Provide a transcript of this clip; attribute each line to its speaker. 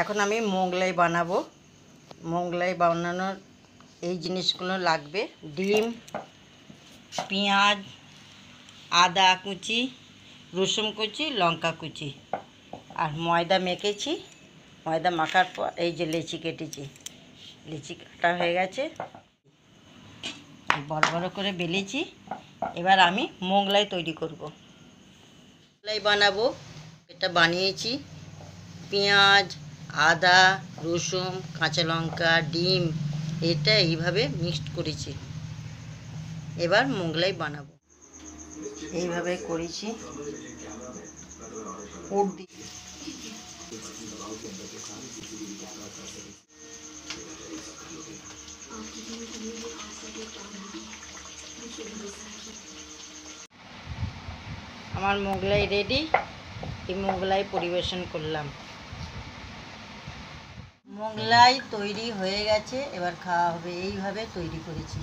Speaker 1: এখন আমি মোগলাই বানাবো। মোগলাই বানানোর এই জিনিসগুলো লাগবে। ডিম, পেঁয়াজ, আদা কুচি, রসুন কুচি, লঙ্কা কুচি। আর ময়দা মেখেছি। ময়দা মাখার পর এই যে লেচি কেটেছি। লিচি কাটা হয়ে গেছে। বড় বড় করে বেলেছি। এবার আমি মোগলাই তৈরি করব। মোগলাই বানাবো। এটা বানিয়েছি। পেঁয়াজ আদা, রসুন, কাঁচা লঙ্কা, ডিম, এটা এইভাবে মিক্সড করেছি। এবার মোগলাই বানাবো। এইভাবে করেছি। আমার মোগলাই রেডি এই মোগলাই পরিবেশন করলাম। মোগলাই তৈরি হয়ে গেছে এবার খাওয়া হবে এইভাবে তৈরি করেছি।